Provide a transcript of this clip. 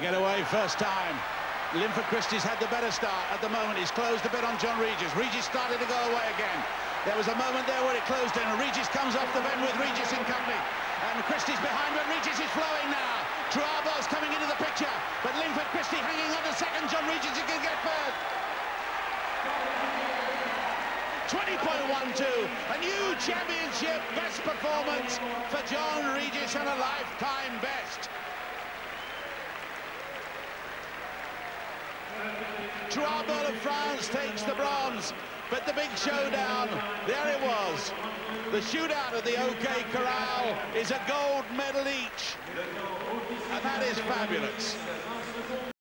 get away first time. Linford Christie's had the better start at the moment. He's closed a bit on John Regis. Regis started to go away again. There was a moment there where it closed in, and Regis comes off the bend with Regis in company. And Christie's behind, but Regis is flowing now. Trouabal's coming into the picture, but Linford Christie hanging on to second. John Regis to get first. 20.12, a new championship best performance for John Regis and a lifetime best. Trouabal of France takes the bronze, but the big showdown, there it was. The shootout of the OK Corral is a gold medal each, and that is fabulous.